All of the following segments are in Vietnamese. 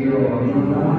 điều nó nó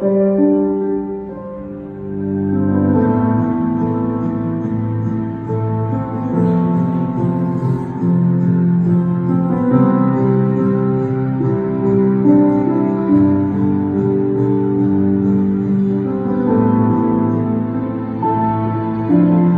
thank mm -hmm. you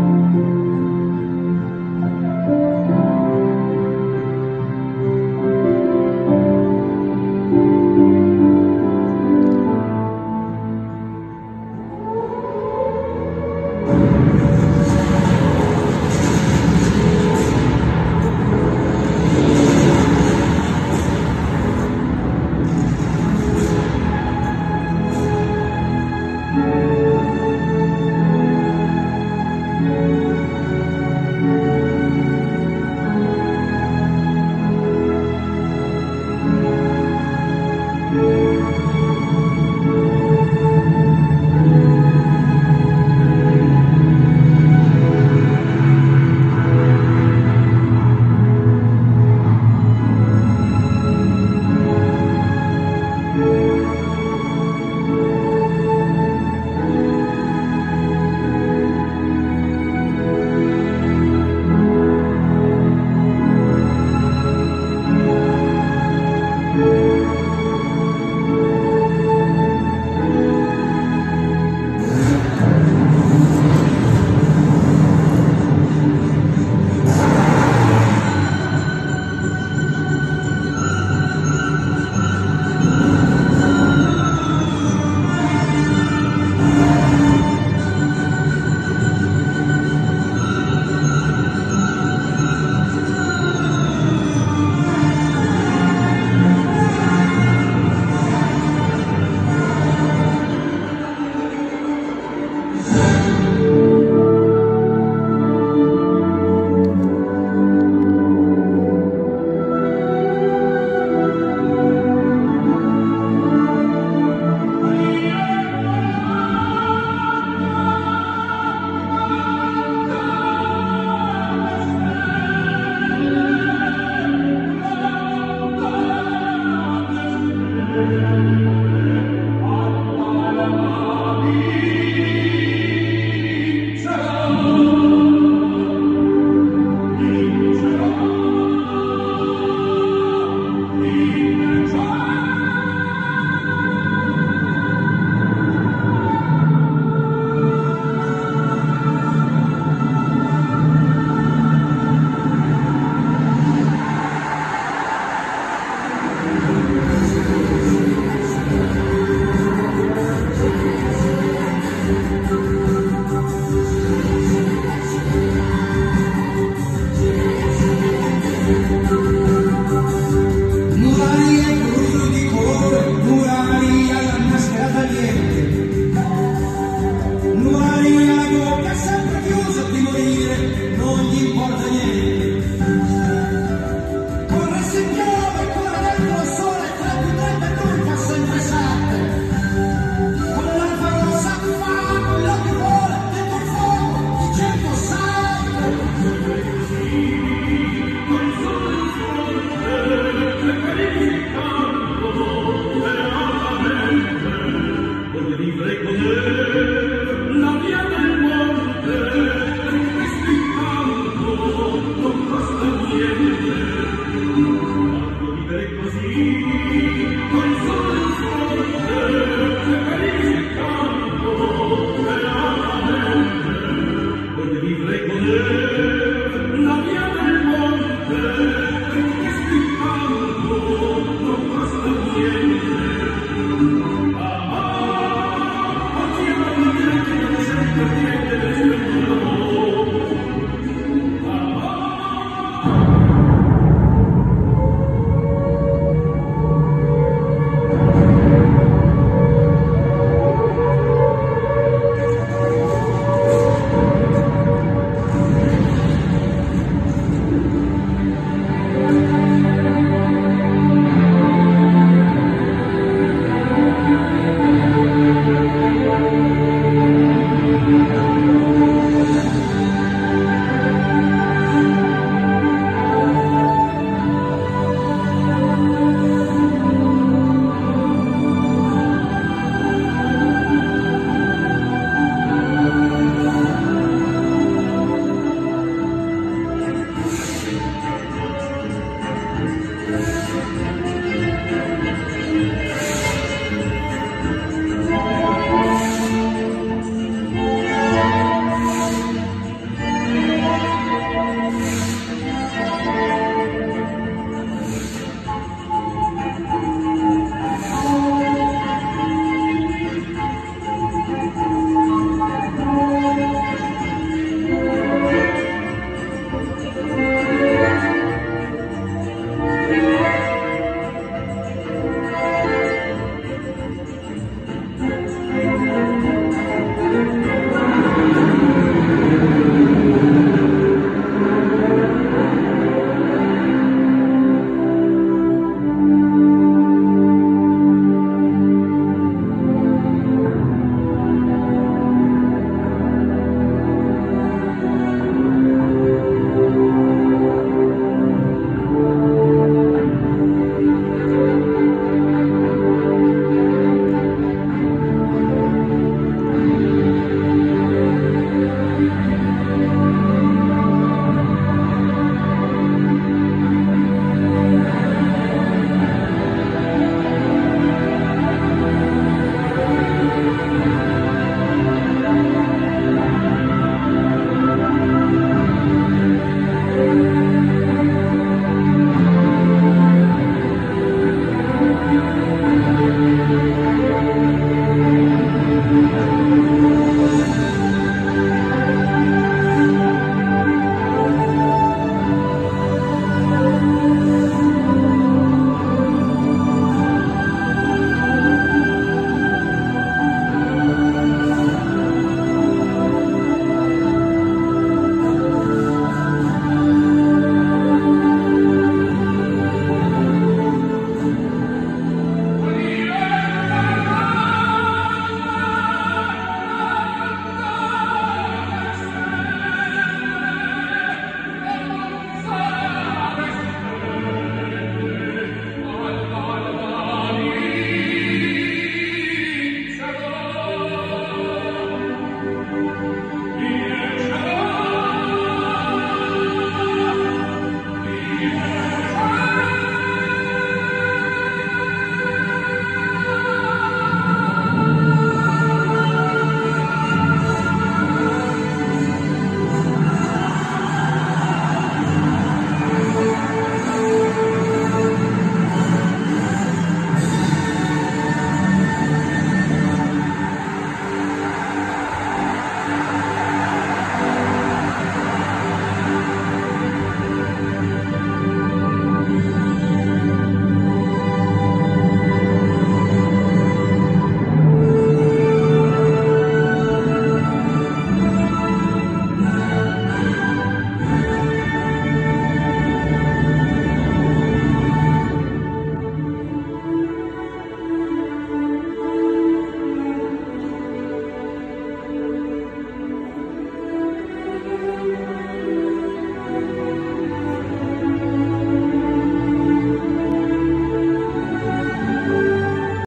Música